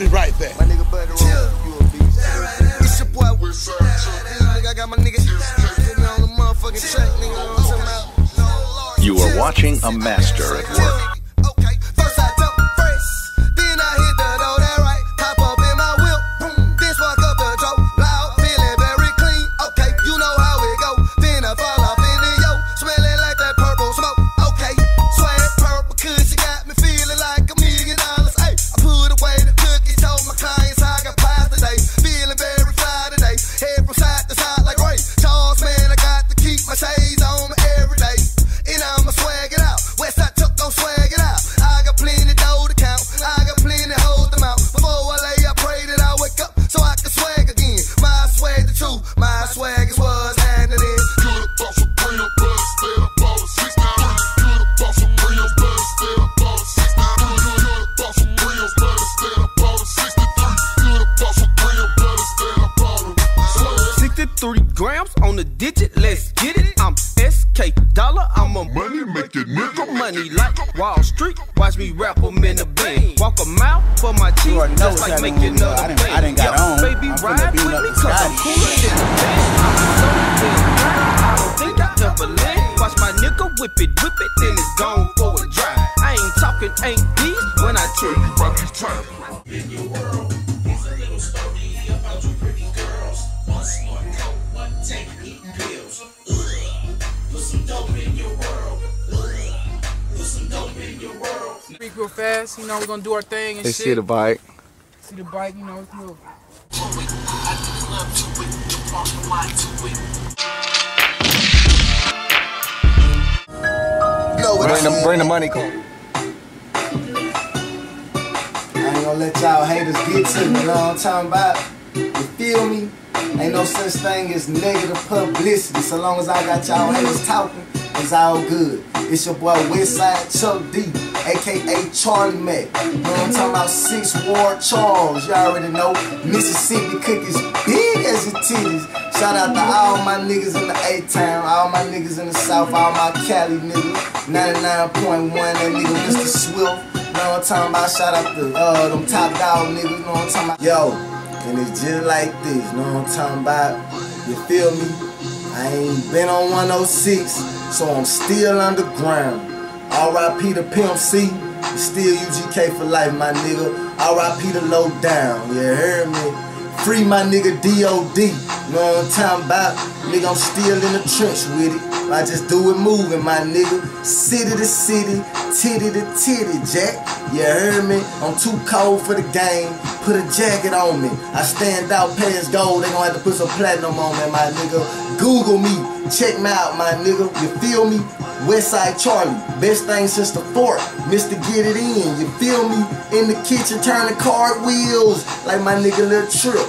Be right there. My nigga Buddy Roll, you a beast. It's your boy. This nigga, I got my nigga. Getting on the motherfucking track, nigga. You know what I'm talking about? You are watching a master at work. Swag. 63 grams on the digit, let's get it. I'm SK dollar, I'm a Money make it nigga money like Wall Street. Watch me rap 'em in the band. Walk a mile for my cheese, already just like making bro. another I done- I done band. got Yo, on. baby, I'm ride with up me, the cause I'm cooler than the band. I'm so damn I don't think I ever land. Watch my nigga whip it, whip it, then it's gone for a drive. I ain't talking, ain't these when I tell you. About these times. Speak real fast, you know, we're gonna do our thing and They shit. see the bike. See the bike, you know, it's real. Bring the, bring the money, Cole. I ain't gonna let y'all haters get to me, you know what I'm talking about? You feel me? Ain't no such thing as negative publicity. So long as I got y'all haters talking, it's all good. It's your boy Westside Chuck D, aka Charlie Mack. You know I'm talking about? Six Ward Charles. Y'all already know. Mississippi cookies big as your titties. Shout out to all my niggas in the A-Town, all my niggas in the South, all my Cali niggas. 99.1, that nigga Mr. Swift. Know what I'm talking about? Shout out to uh, them top dog niggas. Know what I'm talking about? Yo, and it's just like this. You know what I'm talking about? You feel me? I ain't been on 106, so I'm still underground. R.I.P. to Pimp C, still UGK for life, my nigga. R.I.P. to Low Down, you heard me? Free my nigga D.O.D. Know what I'm talking about? Nigga, I'm still in the trench with it. I just do it moving, my nigga. City to city, titty to titty, Jack. You heard me? I'm too cold for the game. Put a jacket on me. I stand out past gold. They gonna have to put some platinum on me, my nigga. Google me. Check me out, my nigga. You feel me? Westside Charlie. Best thing since the fort. Mr. Get It In. You feel me? In the kitchen turning cartwheels. Like my nigga Lil Trip.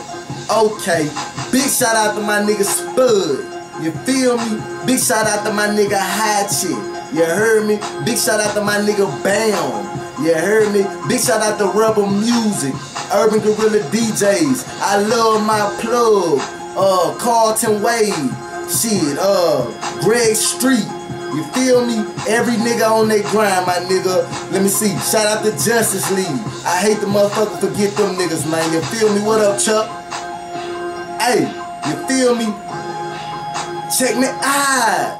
Okay. Big shout out to my nigga Spud. You feel me? Big shout out to my nigga Hatchet. You heard me? Big shout out to my nigga Bam. You heard me? Big shout out to Rebel Music, Urban Gorilla DJs. I love my plug. Uh, Carlton Wade. Shit, uh, Greg Street. You feel me? Every nigga on their grind, my nigga. Let me see. Shout out to Justice League. I hate the motherfucker forget them niggas, man. You feel me? What up, Chuck? Hey, you feel me? Check me out.